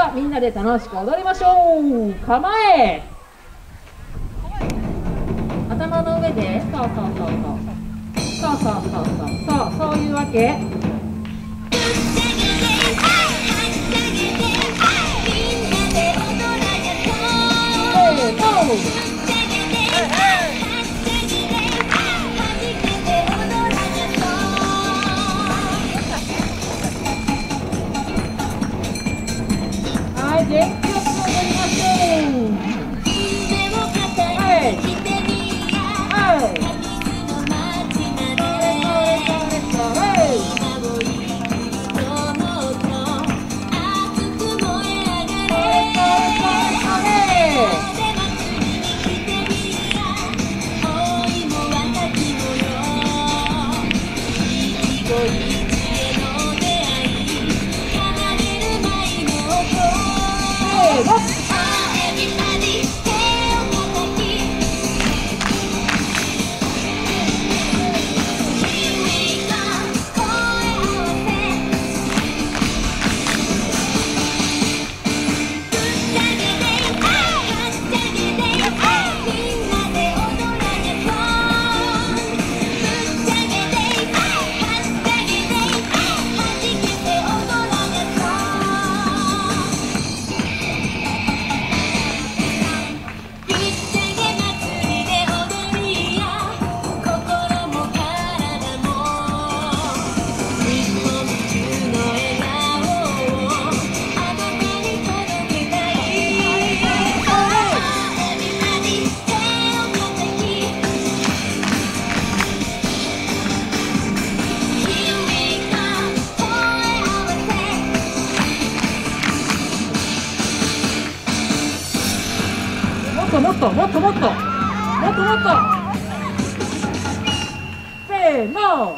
はみんなで楽しく踊りましょう。構え。頭の上でそうそうそうそう。そうそうそうそう。そうそういうわけせーのは 이제 走吧っともっともっともっともっともっと。せーの。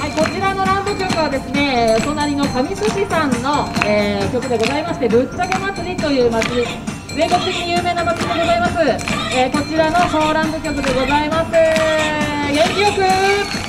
はいこちらのランド曲はですね隣の上寿司さんの、えー曲でございましてぶっちゃけ祭りという祭り。全国的に有名な祭りでございます、えーこちらのソーランド曲でございます。元気よく。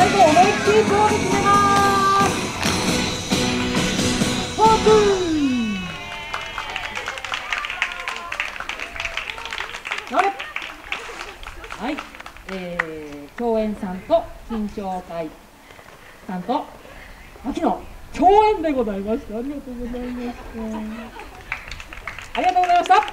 はい、最後思いっきりゴール決めますフォークあれはい、えー、共演さんと緊張会さんと秋の共演でございましたありがとうございましたありがとうございました。